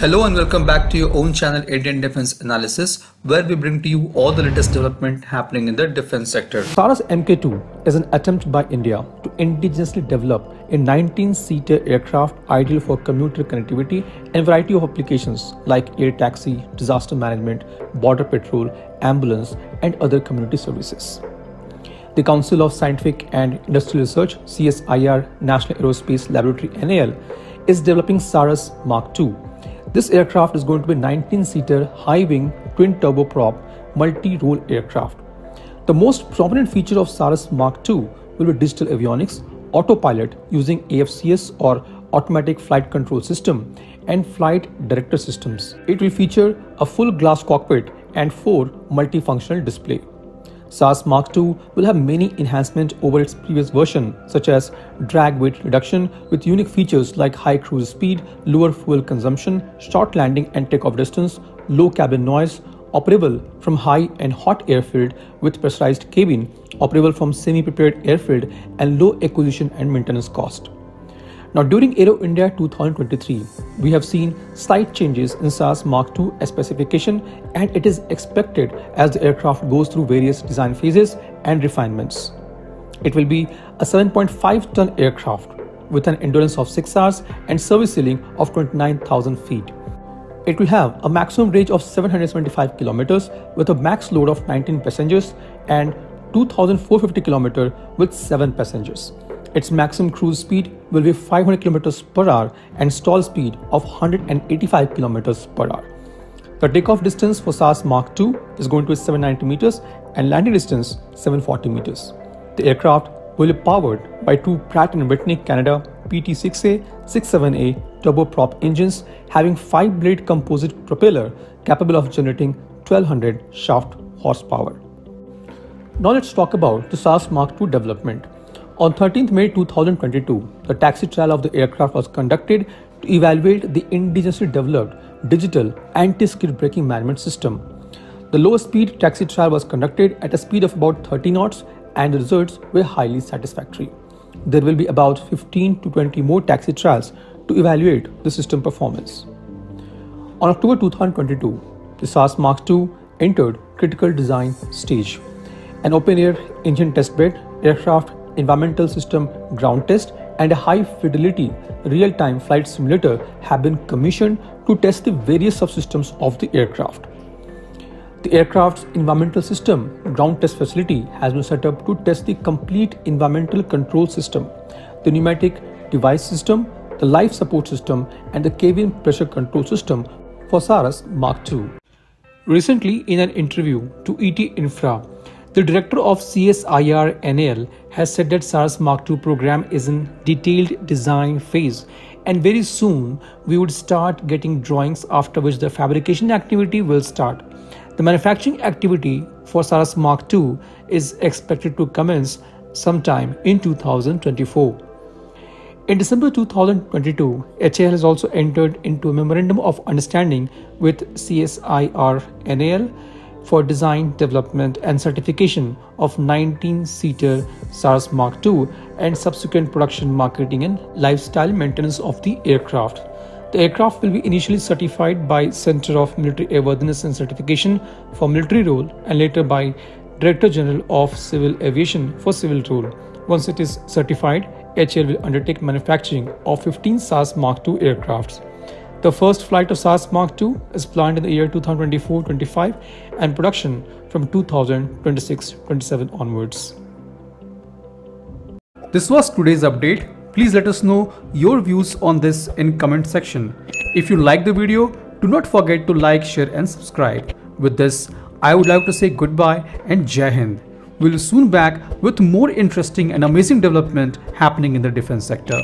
Hello and welcome back to your own channel Indian Defense Analysis where we bring to you all the latest development happening in the defense sector. Saras Mk2 is an attempt by India to indigenously develop a 19-seater aircraft ideal for commuter connectivity and variety of applications like air taxi, disaster management, border patrol, ambulance and other community services. The Council of Scientific and Industrial Research CSIR National Aerospace Laboratory NAL is developing Saras Mark II this aircraft is going to be 19-seater high-wing twin turboprop multi-role aircraft. The most prominent feature of Saras Mark II will be digital avionics, autopilot using AFCS or automatic flight control system and flight director systems. It will feature a full glass cockpit and four multifunctional display. Saras Mark II will have many enhancements over its previous version, such as drag weight reduction with unique features like high cruise speed, lower fuel consumption, short landing and takeoff distance, low cabin noise, operable from high and hot airfield with pressurized cabin, operable from semi-prepared airfield, and low acquisition and maintenance cost. Now during Aero India 2023, we have seen slight changes in Saras Mark II specification and it is expected as the aircraft goes through various design phases and refinements. It will be a 7.5 ton aircraft with an endurance of 6 hours and service ceiling of 29,000 feet. It will have a maximum range of 775 kilometers with a max load of 19 passengers and 2450 kilometers with 7 passengers. Its maximum cruise speed will be 500 km per hour and stall speed of 185 km per hour. The takeoff distance for Saras Mark II is going to be 790 meters and landing distance 740 meters. The aircraft will be powered by two Pratt & Whitney Canada PT6A 67A turboprop engines having 5-blade composite propeller capable of generating 1200 shaft horsepower. Now let's talk about the Saras Mark II development. On 13th May 2022, the taxi trial of the aircraft was conducted to evaluate the indigenously developed digital anti-skid braking management system. The low-speed taxi trial was conducted at a speed of about 30 knots and the results were highly satisfactory. There will be about 15 to 20 more taxi trials to evaluate the system performance. On October 2022, the Saras Mark II entered critical design stage. An open-air engine testbed aircraft environmental system ground test, and a high fidelity real time flight simulator have been commissioned to test the various subsystems of the aircraft. The aircraft's environmental system ground test facility has been set up to test the complete environmental control system, the pneumatic device system, the life support system, and the cabin pressure control system for Saras Mark II. Recently, in an interview to ET Infra, the director of CSIR NAL has said that Saras Mark II program is in detailed design phase and very soon we would start getting drawings after which the fabrication activity will start. The manufacturing activity for Saras Mark II is expected to commence sometime in 2024. In December 2022, HAL has also entered into a memorandum of understanding with CSIR NAL for design, development, and certification of 19-seater Saras Mark II and subsequent production, marketing, and lifestyle maintenance of the aircraft. The aircraft will be initially certified by Center of Military Airworthiness and Certification for military role and later by Director General of Civil Aviation for civil role. Once it is certified, HAL will undertake manufacturing of 15 Saras Mark II aircrafts. The first flight of Saras Mark II is planned in the year 2024-25 and production from 2026-27 onwards. This was today's update. Please let us know your views on this in comment section. If you like the video, do not forget to like, share and subscribe. With this, I would like to say goodbye and Jai Hind. We'll soon back with more interesting and amazing development happening in the defense sector.